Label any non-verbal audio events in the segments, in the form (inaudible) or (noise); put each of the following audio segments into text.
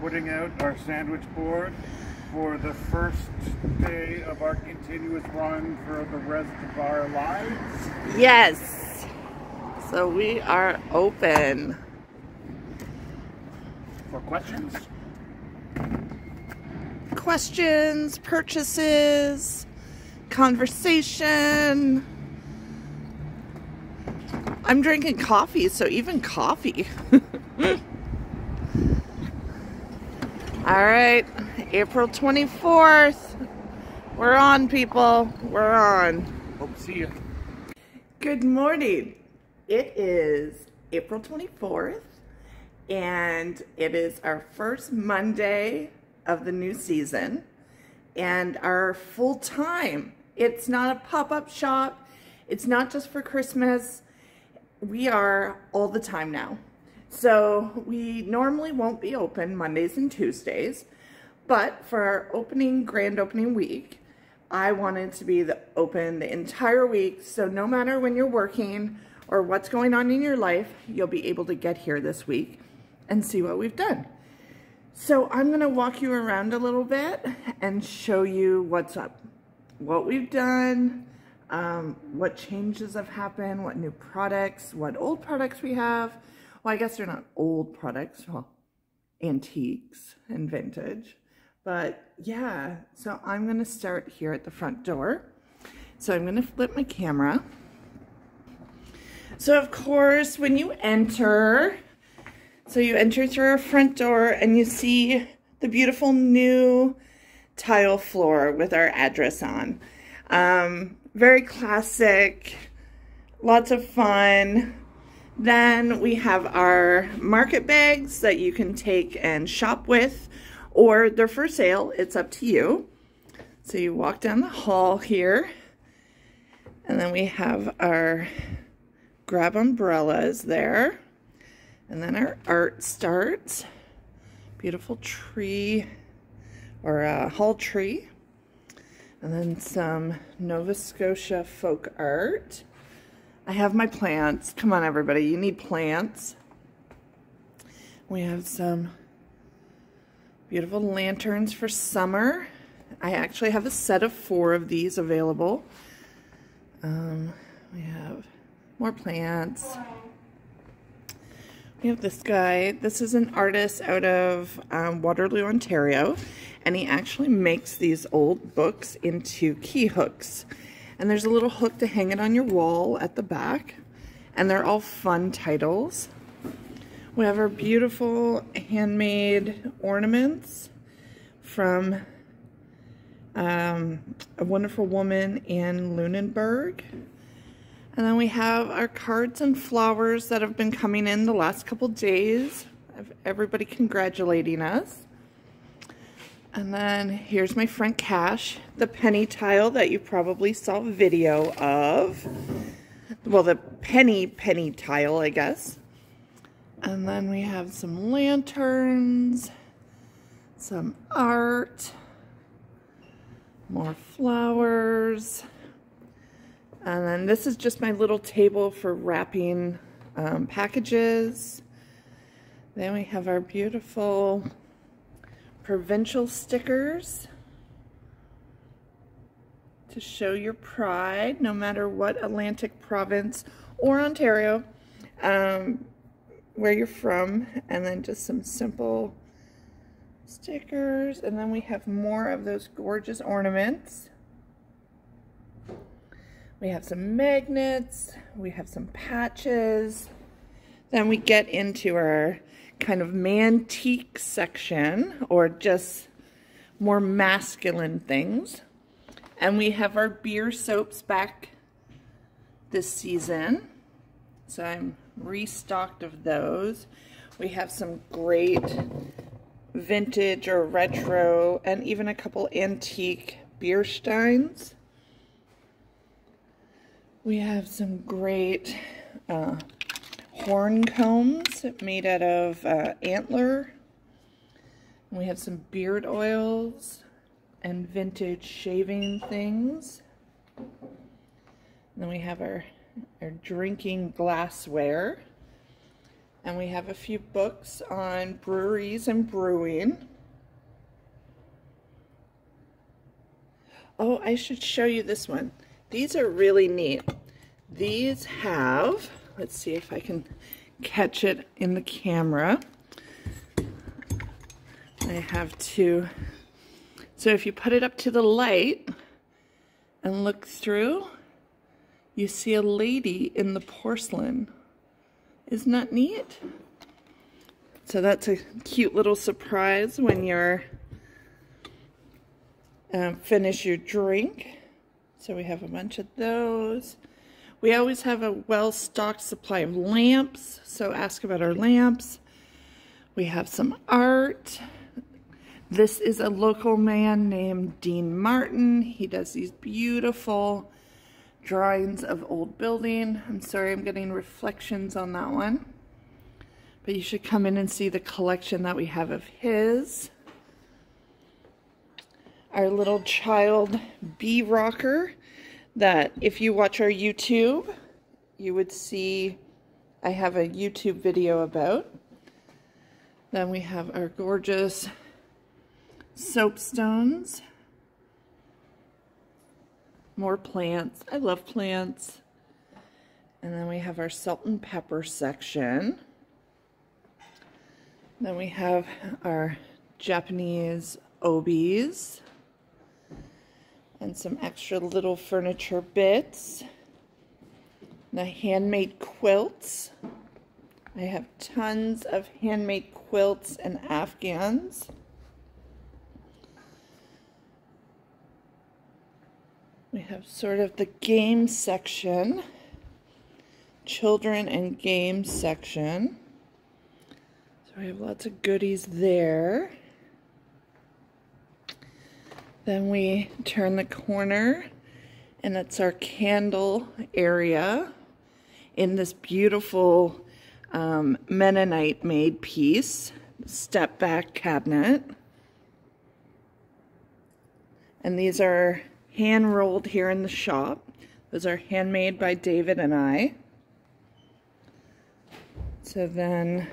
putting out our sandwich board for the first day of our continuous run for the rest of our lives. Yes. So we are open. For questions? Questions, purchases, conversation. I'm drinking coffee, so even coffee. (laughs) All right, April 24th. We're on, people. We're on. Hope to see you. Good morning. It is April 24th, and it is our first Monday of the new season and our full time. It's not a pop up shop, it's not just for Christmas. We are all the time now. So we normally won't be open Mondays and Tuesdays, but for our opening, grand opening week, I wanted to be the, open the entire week. So no matter when you're working or what's going on in your life, you'll be able to get here this week and see what we've done. So I'm gonna walk you around a little bit and show you what's up, what we've done, um, what changes have happened, what new products, what old products we have, well, I guess they're not old products, well, antiques and vintage. But yeah, so I'm going to start here at the front door. So I'm going to flip my camera. So of course, when you enter, so you enter through our front door and you see the beautiful new tile floor with our address on. Um, very classic, lots of fun. Then we have our market bags that you can take and shop with, or they're for sale. It's up to you. So you walk down the hall here, and then we have our grab umbrellas there. And then our art starts. Beautiful tree, or a hall tree. And then some Nova Scotia folk art. I have my plants. Come on, everybody. You need plants. We have some beautiful lanterns for summer. I actually have a set of four of these available. Um, we have more plants. We have this guy. This is an artist out of um, Waterloo, Ontario, and he actually makes these old books into key hooks. And there's a little hook to hang it on your wall at the back. And they're all fun titles. We have our beautiful handmade ornaments from um, a wonderful woman in Lunenburg. And then we have our cards and flowers that have been coming in the last couple days. of Everybody congratulating us. And then here's my front cash, the penny tile that you probably saw a video of. Well, the penny penny tile, I guess. And then we have some lanterns, some art, more flowers. And then this is just my little table for wrapping um, packages. Then we have our beautiful provincial stickers to show your pride no matter what Atlantic province or Ontario um, where you're from. And then just some simple stickers. And then we have more of those gorgeous ornaments. We have some magnets. We have some patches. Then we get into our kind of mantique section or just more masculine things. And we have our beer soaps back this season. So I'm restocked of those. We have some great vintage or retro and even a couple antique beer steins. We have some great uh, horn combs made out of uh, antler. We have some beard oils and vintage shaving things. And then we have our, our drinking glassware. And we have a few books on breweries and brewing. Oh, I should show you this one. These are really neat. These have, let's see if I can catch it in the camera. I have to, so if you put it up to the light and look through, you see a lady in the porcelain. Isn't that neat? So that's a cute little surprise when you're uh, finish your drink. So we have a bunch of those. We always have a well-stocked supply of lamps, so ask about our lamps. We have some art. This is a local man named Dean Martin. He does these beautiful drawings of old building. I'm sorry I'm getting reflections on that one. But you should come in and see the collection that we have of his. Our little child bee rocker that if you watch our YouTube, you would see I have a YouTube video about. Then we have our gorgeous soapstones. More plants. I love plants. And then we have our salt and pepper section. Then we have our Japanese obies and some extra little furniture bits. The handmade quilts. I have tons of handmade quilts and afghans. We have sort of the game section, children and games section. So we have lots of goodies there. Then we turn the corner and it's our candle area in this beautiful um, Mennonite made piece, step back cabinet. And these are hand rolled here in the shop. Those are handmade by David and I. So then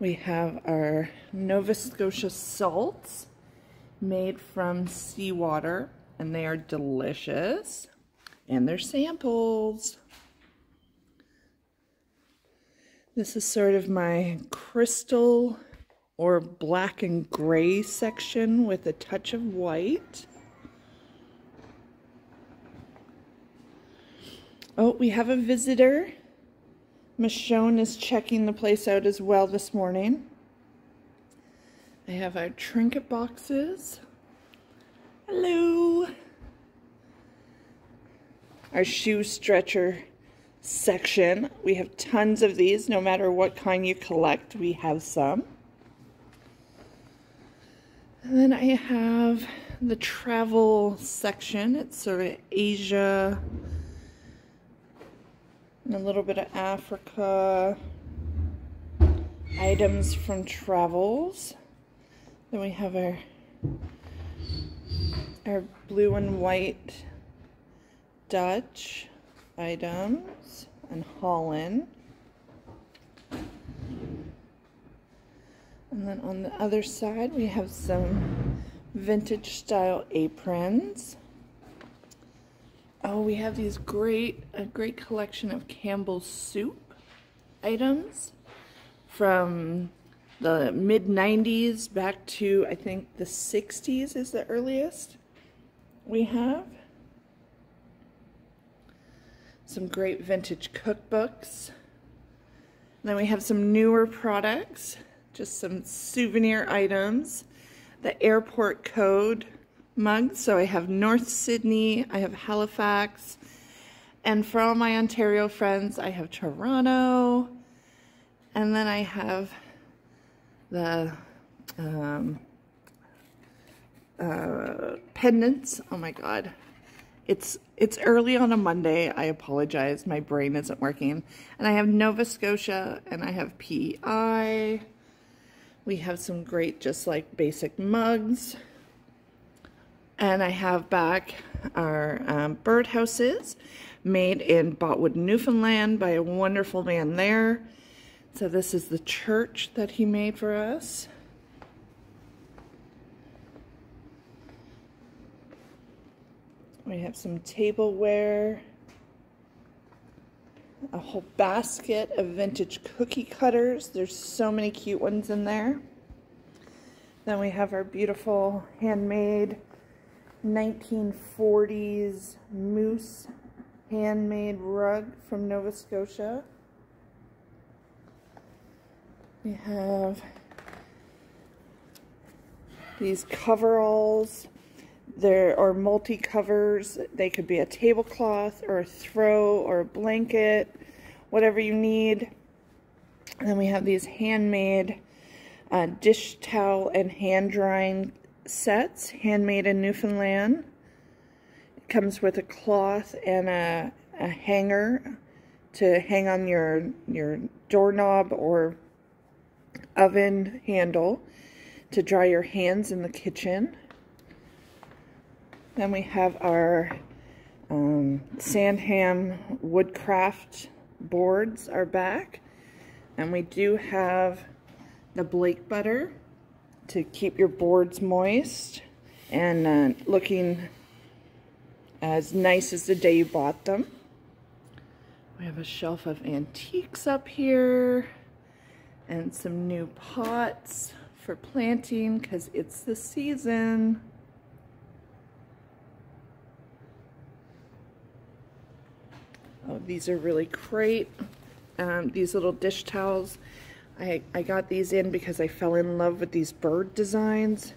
we have our Nova Scotia salts made from seawater and they are delicious and they're samples. This is sort of my crystal or black and gray section with a touch of white. Oh, we have a visitor. Michonne is checking the place out as well this morning. I have our trinket boxes. Hello. Our shoe stretcher section. We have tons of these. No matter what kind you collect, we have some. And then I have the travel section. It's sort of Asia and a little bit of Africa. Items from travels. Then we have our our blue and white Dutch items and Holland. And then on the other side we have some vintage style aprons. Oh, we have these great, a great collection of Campbell's soup items from the mid 90s back to I think the 60s is the earliest we have. Some great vintage cookbooks. Then we have some newer products, just some souvenir items. The airport code mugs. So I have North Sydney, I have Halifax, and for all my Ontario friends, I have Toronto, and then I have the um, uh, pendants. Oh my god. It's it's early on a Monday. I apologize. My brain isn't working. And I have Nova Scotia and I have PEI. We have some great just like basic mugs. And I have back our um, birdhouses made in Botwood, Newfoundland by a wonderful man there. So this is the church that he made for us. We have some tableware, a whole basket of vintage cookie cutters. There's so many cute ones in there. Then we have our beautiful handmade 1940s moose handmade rug from Nova Scotia. We have these coveralls. There are multi-covers. They could be a tablecloth or a throw or a blanket, whatever you need. And then we have these handmade uh, dish towel and hand drying sets, handmade in Newfoundland. It comes with a cloth and a, a hanger to hang on your, your doorknob or oven handle to dry your hands in the kitchen. Then we have our um, Sandham Woodcraft boards are back. And we do have the Blake butter to keep your boards moist and uh, looking as nice as the day you bought them. We have a shelf of antiques up here and some new pots for planting because it's the season. Oh, these are really great. Um, these little dish towels. I, I got these in because I fell in love with these bird designs.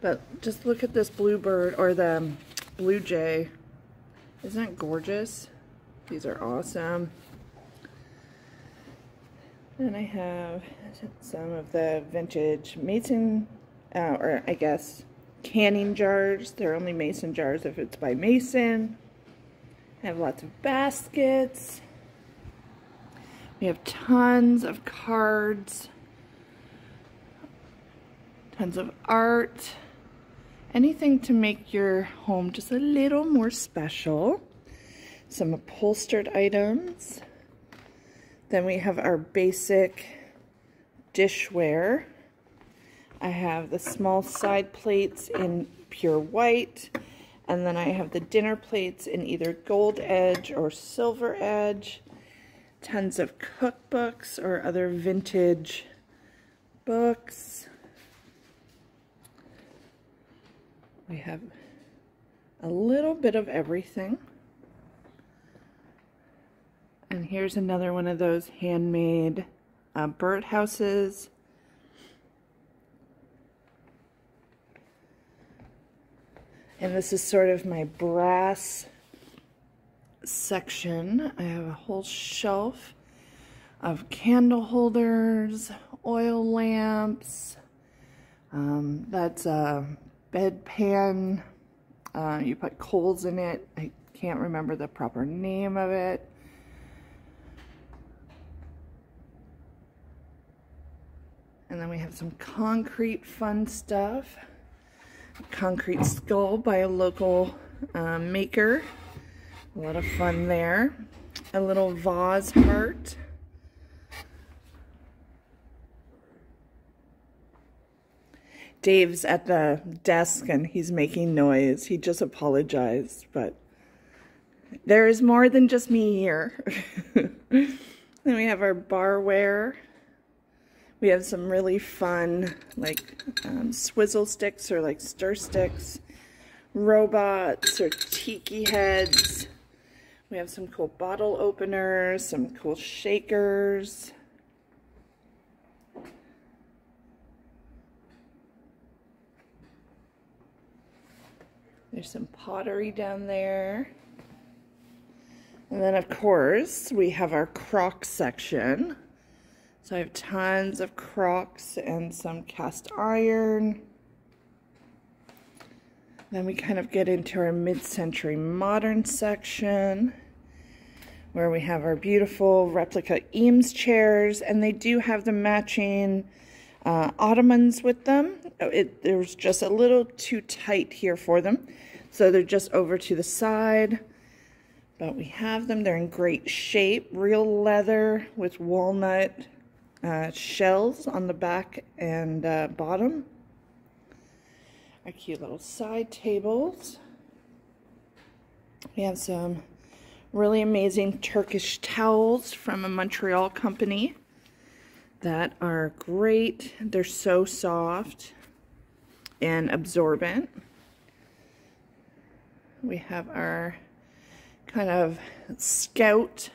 But just look at this bluebird or the blue jay. Isn't that gorgeous? These are awesome. Then I have some of the vintage mason, uh, or I guess canning jars. They're only mason jars if it's by Mason. I have lots of baskets. We have tons of cards, tons of art, anything to make your home just a little more special. Some upholstered items. Then we have our basic dishware. I have the small side plates in pure white. And then I have the dinner plates in either gold edge or silver edge. Tons of cookbooks or other vintage books. We have a little bit of everything. And here's another one of those handmade uh, birdhouses. And this is sort of my brass section. I have a whole shelf of candle holders, oil lamps. Um, that's a bedpan. Uh, you put coals in it. I can't remember the proper name of it. And then we have some concrete fun stuff concrete skull by a local um, maker. A lot of fun there. A little vase heart. Dave's at the desk and he's making noise. He just apologized, but there is more than just me here. (laughs) then we have our barware. We have some really fun, like, um, swizzle sticks or, like, stir sticks, robots or tiki heads. We have some cool bottle openers, some cool shakers. There's some pottery down there. And then, of course, we have our crock section. So I have tons of crocks and some cast iron. Then we kind of get into our mid-century modern section where we have our beautiful replica Eames chairs and they do have the matching uh, ottomans with them. It, there's just a little too tight here for them. So they're just over to the side. But we have them. They're in great shape. Real leather with walnut uh, shells on the back and uh, bottom. Our cute little side tables. We have some really amazing Turkish towels from a Montreal company that are great. They're so soft and absorbent. We have our kind of scout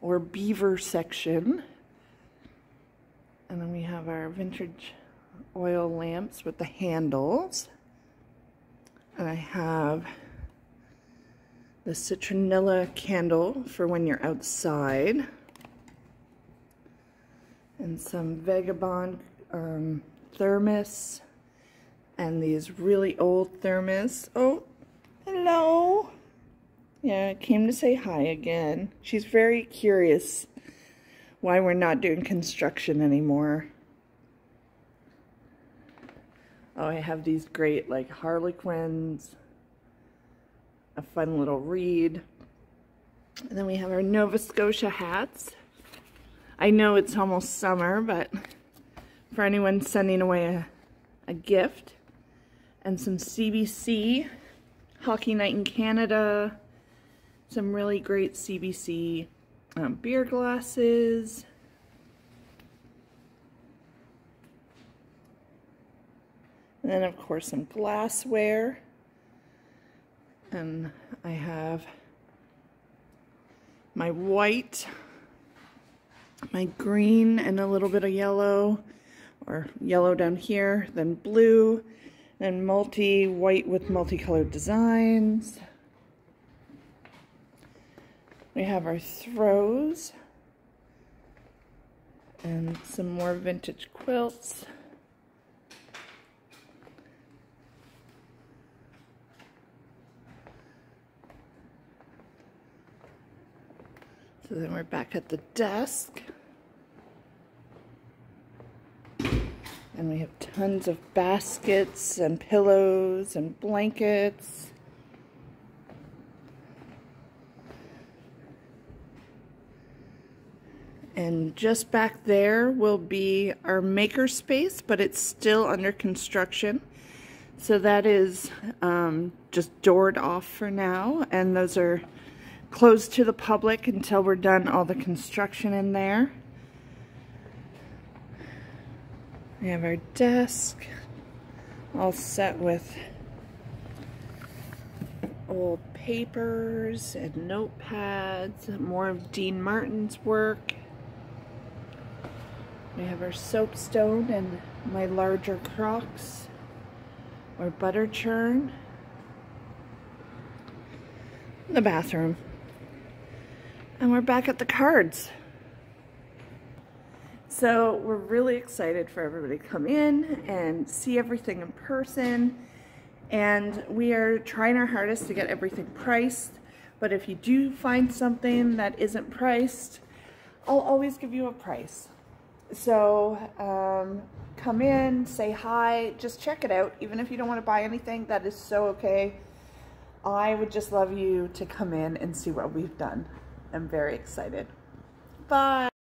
or beaver section. And then we have our vintage oil lamps with the handles. And I have the citronella candle for when you're outside. And some Vagabond um, thermos. And these really old thermos. Oh, hello. Yeah, came to say hi again. She's very curious why we're not doing construction anymore. Oh, I have these great like Harlequins, a fun little reed. And then we have our Nova Scotia hats. I know it's almost summer, but for anyone sending away a, a gift. And some CBC, Hockey Night in Canada, some really great CBC um, beer glasses. And then of course some glassware. And I have my white, my green and a little bit of yellow, or yellow down here, then blue, then multi white with multicolored designs. We have our throws and some more vintage quilts. So then we're back at the desk. And we have tons of baskets and pillows and blankets. And just back there will be our maker space, but it's still under construction. So that is um, just doored off for now. And those are closed to the public until we're done all the construction in there. We have our desk all set with old papers and notepads, more of Dean Martin's work. We have our soapstone and my larger crocks or butter churn. The bathroom. And we're back at the cards. So we're really excited for everybody to come in and see everything in person. And we are trying our hardest to get everything priced. But if you do find something that isn't priced, I'll always give you a price. So um, come in, say hi, just check it out. Even if you don't want to buy anything, that is so okay. I would just love you to come in and see what we've done. I'm very excited. Bye.